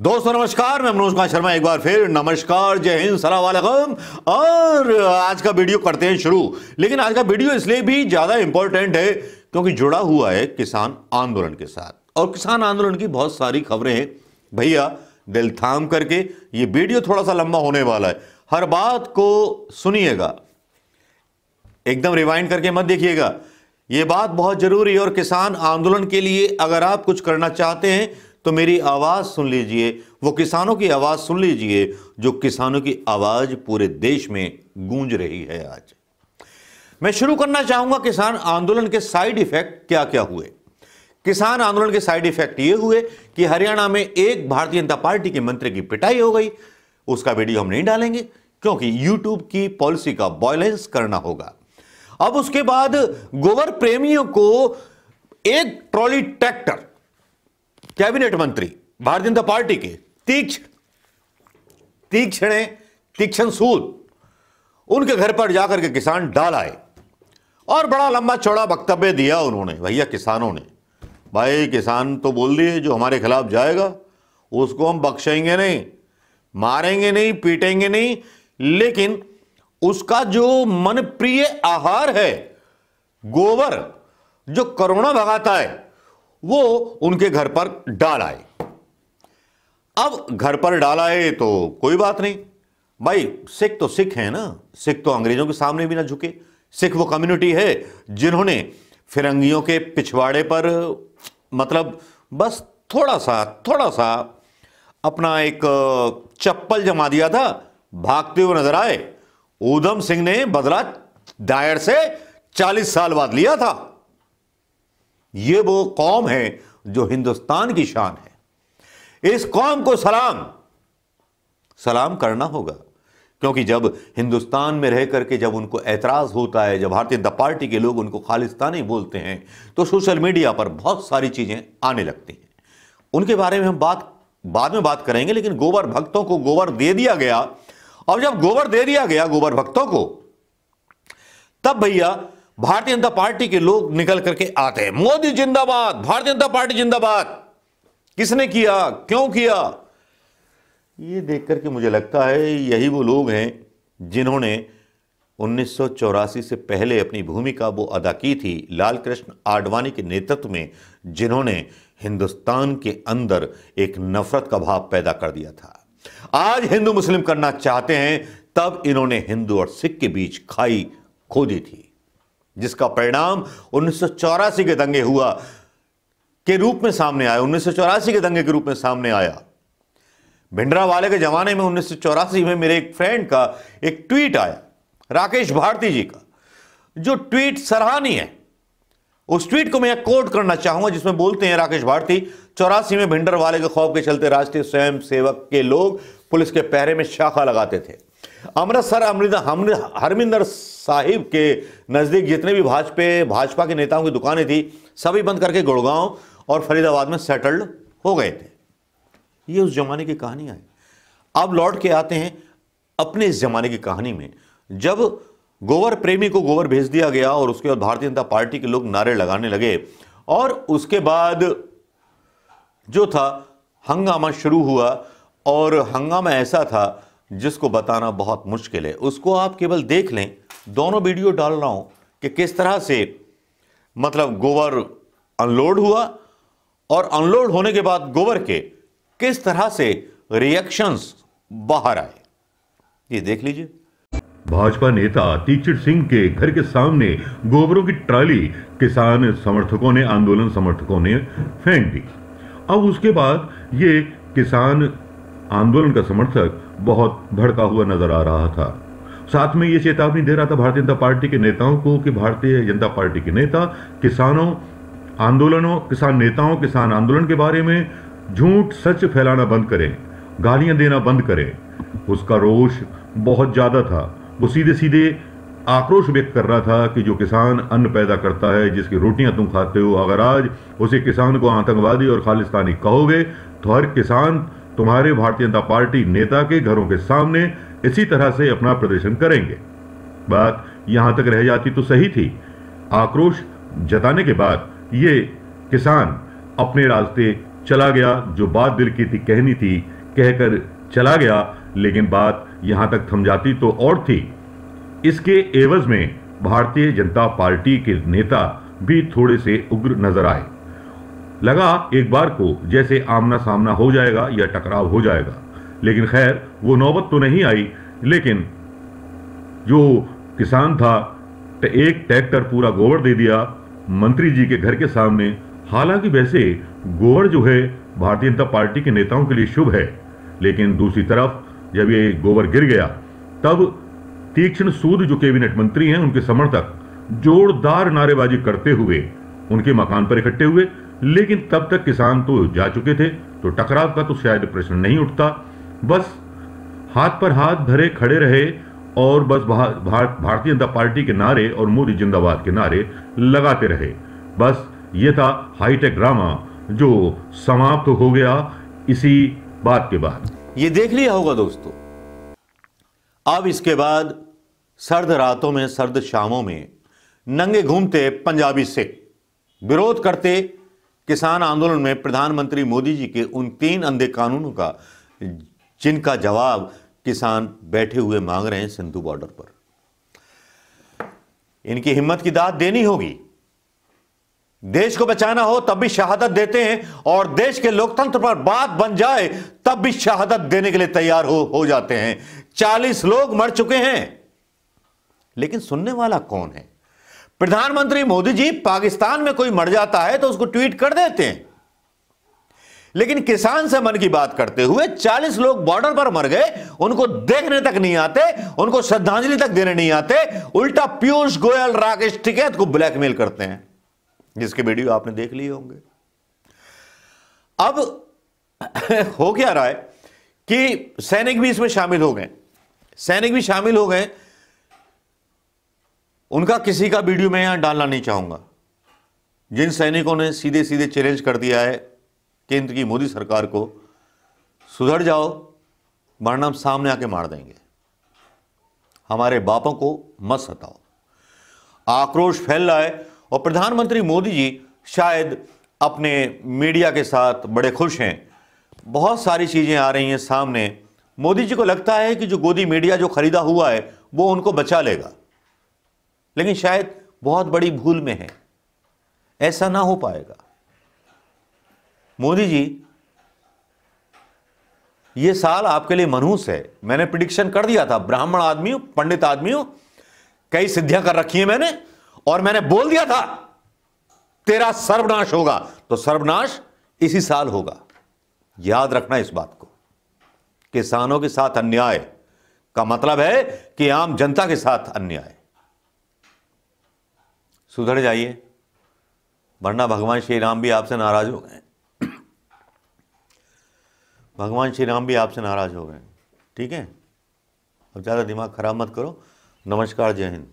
दोस्तों, नमस्कार, मैं मनोज कुमार शर्मा एक बार फिर। नमस्कार, जय हिंद, सलाम वालेकुम। और आज का वीडियो करते हैं शुरू। लेकिन आज का वीडियो इसलिए भी ज़्यादा इंपॉर्टेंट है क्योंकि जुड़ा हुआ है किसान आंदोलन के साथ। और किसान आंदोलन की बहुत सारी खबरें हैं। भैया, दिल थाम करके, ये वीडियो थोड़ा सा लंबा होने वाला है। हर बात को सुनिएगा। एकदम रिवाइंड करके मत देखिएगा। ये बात बहुत ज़रूरी है और किसान आंदोलन के लिए अगर आप कुछ करना चाहते हैं तो मेरी आवाज़ सुन लीजिए, वो किसानों की आवाज़ सुन लीजिए, जो किसानों की आवाज़ पूरे देश में गूंज रही है आज। मैं शुरू करना चाहूँगा किसान आंदोलन के साइड इफ़ेक्ट क्या क्या हुए। किसान आंदोलन के साइड इफ़ेक्ट ये हुए कि हरियाणा में एक भारतीय जनता पार्टी के मंत्री की पिटाई हो गई। उसका वीडियो हम नहीं डालेंगे, क्योंकि यूट्यूब की पॉलिसी का बॉयलेंस करना होगा। अब उसके बाद गोबर प्रेमियों को एक ट्रॉली ट्रैक्टर कैबिनेट मंत्री, भारतीय जनता पार्टी के तीक्ष्ण तीक्ष्ण तीक्ष्ण सूद, उनके घर पर जाकर के किसान डाल आए। और बड़ा लंबा चौड़ा वक्तव्य दिया उन्होंने, भैया किसानों ने। भाई, किसान तो बोल दिए, जो हमारे खिलाफ जाएगा, उसको हम बख्शेंगे नहीं, मारेंगे नहीं, पीटेंगे नहीं, लेकिन उसका जो मन प्रिय आहार है, गोबर, जो करोना भगाता है वो उनके घर पर डाल आए। अब घर पर डाल आए तो कोई बात नहीं। भाई, सिख तो सिख है ना। सिख तो अंग्रेज़ों के सामने भी ना झुके। सिख वो कम्युनिटी है जिन्होंने फिरंगियों के पिछवाड़े पर मतलब बस थोड़ा सा थोड़ा सा अपना एक चप्पल जमा दिया था। भागते हुए नज़र आए। ऊधम सिंह ने बदला दायर से 40 साल बाद लिया था। यह वो कौम है जो हिंदुस्तान की शान है। इस कौम को सलाम सलाम करना होगा। क्योंकि जब हिंदुस्तान में रह करके जब उनको ऐतराज होता है, जब भारतीय जनता पार्टी के लोग उनको खालिस्तानी बोलते हैं तो सोशल मीडिया पर बहुत सारी चीज़ें आने लगती हैं। उनके बारे में हम बात, बाद में बात करेंगे, लेकिन गोबर भक्तों को गोबर दे दिया गया। और जब गोबर दे दिया गया गोबर भक्तों को, तब भैया भारतीय जनता पार्टी के लोग निकल करके आते हैं। मोदी जिंदाबाद, भारतीय जनता पार्टी जिंदाबाद। किसने किया? क्यों किया? ये देख करके मुझे लगता है यही वो लोग हैं जिन्होंने उन्नीस सौ चौरासी से पहले अपनी भूमिका वो अदा की थी लाल कृष्ण आडवाणी के नेतृत्व में, जिन्होंने हिंदुस्तान के अंदर एक नफरत का भाव पैदा कर दिया था। आज हिंदू मुस्लिम करना चाहते हैं, तब इन्होंने हिंदू और सिख के बीच खाई खोदी थी। जिसका परिणाम उन्नीस सौ चौरासी के दंगे हुआ, के रूप में सामने आया, उन्नीस सौ चौरासी के दंगे के रूप में सामने आया। भिंडरा वाले के जमाने में उन्नीस सौ चौरासी में मेरे एक फ्रेंड का एक ट्वीट आया, राकेश भारती जी का, जो ट्वीट सराहनीय है। उस ट्वीट को मैं कोट करना चाहूँगा, जिसमें बोलते हैं, राकेश भारती, चौरासी में भिंडर वाले के खौफ के चलते राष्ट्रीय स्वयं सेवक के लोग पुलिस के पहरे में शाखा लगाते थे। अमृतसर अमृत हरमिंदर साहिब के नज़दीक जितने भी भाजपा भाजपा के नेताओं की दुकानें थी, सभी बंद करके गुड़गांव और फरीदाबाद में सेटल्ड हो गए थे। ये उस जमाने की कहानी है अब लौट के आते हैं अपने इस जमाने की कहानी में, जब गोबर प्रेमी को गोबर भेज दिया गया और उसके बाद भारतीय जनता पार्टी के लोग नारे लगाने लगे और उसके बाद जो था, हंगामा शुरू हुआ और हंगामा ऐसा था जिसको बताना बहुत मुश्किल है। उसको आप केवल देख लें। दोनों वीडियो डाल रहा हूँ कि किस तरह से मतलब गोबर अनलोड हुआ और अनलोड होने के बाद गोबर के किस तरह से रिएक्शंस बाहर आए। ये देख लीजिए। भाजपा नेता तीक्षण सिंह के घर के सामने गोबरों की ट्राली किसान समर्थकों ने, आंदोलन समर्थकों ने फेंक दी। अब उसके बाद ये किसान आंदोलन का समर्थक बहुत भड़का हुआ नज़र आ रहा था। साथ में ये चेतावनी दे रहा था भारतीय जनता पार्टी के नेताओं को कि भारतीय जनता पार्टी के नेता किसानों, आंदोलनों, किसान नेताओं, किसान आंदोलन के बारे में झूठ सच फैलाना बंद करें, गालियाँ देना बंद करें। उसका रोष बहुत ज़्यादा था। वो सीधे सीधे आक्रोश व्यक्त कर रहा था कि जो किसान अन्न पैदा करता है, जिसकी रोटियाँ तुम खाते हो, अगर आज उसे किसान को आतंकवादी और खालिस्तानी कहोगे तो हर किसान तुम्हारे भारतीय जनता पार्टी नेता के घरों के सामने इसी तरह से अपना प्रदर्शन करेंगे। बात यहाँ तक रह जाती तो सही थी। आक्रोश जताने के बाद ये किसान अपने रास्ते चला गया, जो बात दिल की थी, कहनी थी, कहकर चला गया, लेकिन बात यहाँ तक थम जाती तो और थी। इसके एवज में भारतीय जनता पार्टी के नेता भी थोड़े से उग्र नज़र आए। लगा एक बार को, जैसे आमना सामना हो जाएगा या टकराव हो जाएगा। लेकिन खैर, वो नौबत तो नहीं आई, लेकिन जो किसान था एक ट्रैक्टर पूरा गोबर दे दिया, मंत्री जी के घर के सामने। हालाँकि वैसे गोबर जो है, भारतीय जनता पार्टी के नेताओं के लिए शुभ है, लेकिन दूसरी तरफ़ जब ये गोबर गिर गया, तब तीक्ष्ण सूद जो कैबिनेट मंत्री हैं, उनके समर्थक जोरदार नारेबाजी करते हुए, उनके मकान पर इकट्ठे हुए लेकिन तब तक किसान तो जा चुके थे तो टकराव का तो शायद प्रश्न नहीं उठता। बस हाथ पर हाथ धरे खड़े रहे और बस भारतीय जनता पार्टी के नारे और मोदी जिंदाबाद के नारे लगाते रहे। बस ये था हाईटेक ड्रामा, जो समाप्त हो गया इसी बात के बाद। ये देख लिया होगा दोस्तों। अब इसके बाद सर्द रातों में, सर्द शामों में नंगे घूमते पंजाबी सिख, विरोध करते किसान आंदोलन में प्रधानमंत्री मोदी जी के उन तीन अंधे कानूनों का, जिनका जवाब किसान बैठे हुए मांग रहे हैं सिंधु बॉर्डर पर। इनकी हिम्मत की दाद देनी होगी। देश को बचाना हो तब भी शहादत देते हैं और देश के लोकतंत्र पर बात बन जाए तब भी शहादत देने के लिए तैयार हो हो जाते हैं। चालीस लोग मर चुके हैं। लेकिन सुनने वाला कौन है? प्रधानमंत्री मोदी जी, पाकिस्तान में कोई मर जाता है तो उसको ट्वीट कर देते हैं। लेकिन किसान से मन की बात करते हुए 40 लोग बॉर्डर पर मर गए, उनको देखने तक नहीं आते, उनको श्रद्धांजलि तक देने नहीं आते। उल्टा पीयूष गोयल, राकेश टिकैत को ब्लैकमेल करते हैं। जिसके वीडियो आपने देख लिए होंगे। अब हो क्या रहा है कि सैनिक भी इसमें शामिल हो गए। सैनिक भी शामिल हो गए। उनका किसी का वीडियो मैं यहाँ डालना नहीं चाहूँगा। जिन सैनिकों ने सीधे सीधे चैलेंज कर दिया है, केंद्र की मोदी सरकार को, सुधर जाओ वरना सामने आके मार देंगे। हमारे बापों को मत सताओ। आक्रोश फैल रहा है और प्रधानमंत्री मोदी जी शायद अपने मीडिया के साथ बड़े खुश हैं। बहुत सारी चीज़ें आ रही हैं सामने। मोदी जी को लगता है कि जो गोदी मीडिया जो खरीदा हुआ है, वो उनको बचा लेगा। लेकिन शायद बहुत बड़ी भूल में है। ऐसा ना हो पाएगा। मोदी जी, ये साल आपके लिए मनहूस है। मैंने प्रिडिक्शन कर दिया था। ब्राह्मण आदमी पंडित आदमी कई सिद्धियाँ कर रखी हैं मैंने, और मैंने बोल दिया था, तेरा सर्वनाश होगा। तो सर्वनाश इसी साल होगा। याद रखना इस बात को। किसानों के साथ अन्याय का मतलब है कि आम जनता के साथ अन्याय। सुधर जाइए। वरना भगवान श्री राम भी आपसे नाराज़ हो गए। भगवान श्री राम भी आपसे नाराज़ हो गए। ठीक है? अब ज़्यादा दिमाग ख़राब मत करो। नमस्कार, जय हिंद।